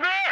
Come here!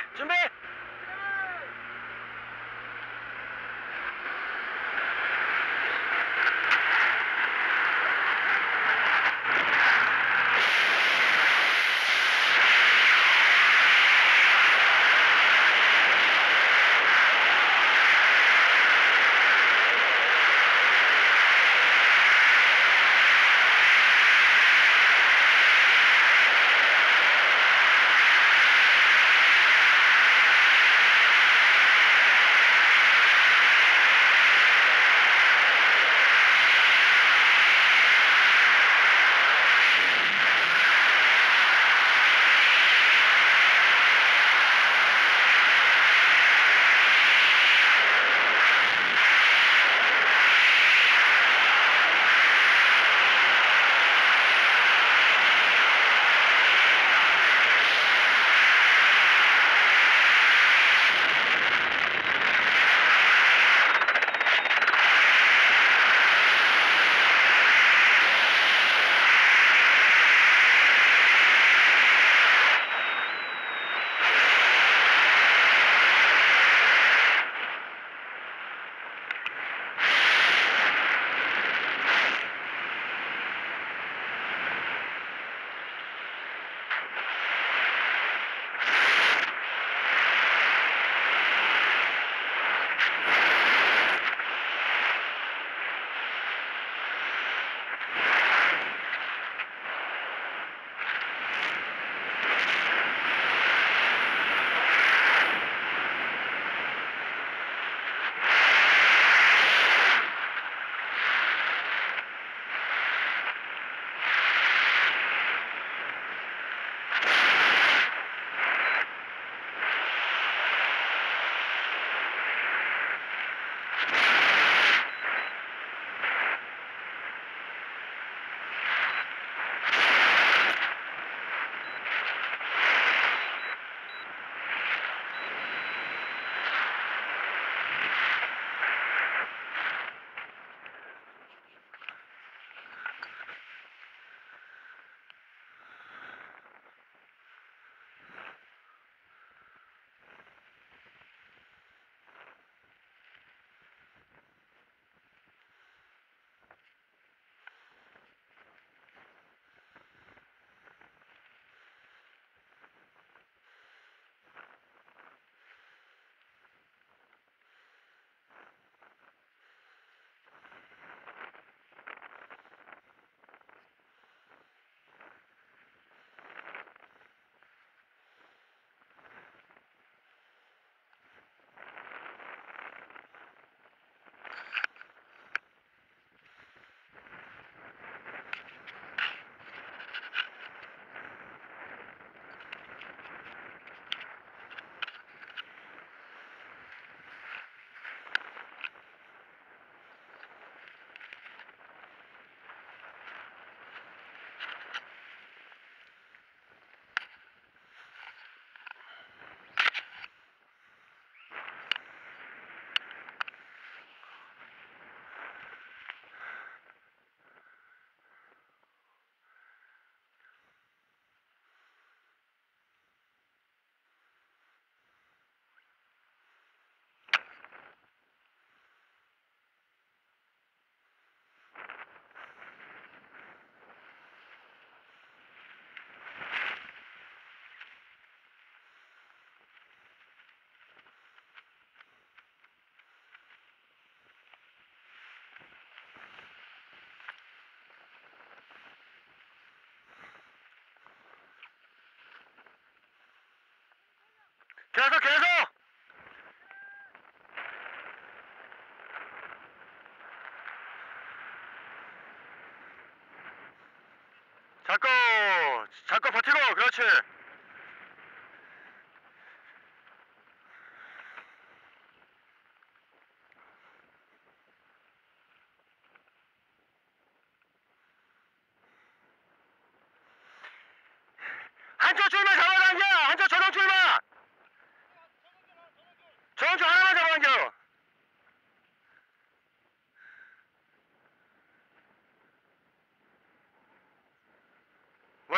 잡고 잡고 버티고 그렇지.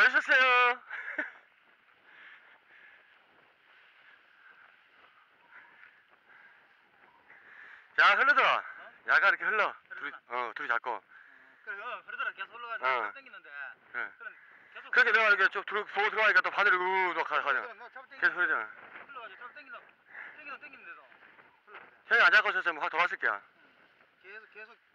수고하셨어요. 야 흘러들어. 야가 이렇게 흘러. 둘이, 어, 둘이 잡고. 그래, 어, 그러더라 계속 올라가니까 어. 땡기는데. 그래. 그럼 계속 그렇게 내가 이렇게 쭉 들어, 보고 들어가니까 또 바늘이 우우도 가잖아. 계속 흘러잖아. 흘러가지고 잡 땡기다. 땡기다 땡기는데도. 형이 안 잡고 있었으면 확 돌았을 게야. 계속, 계속.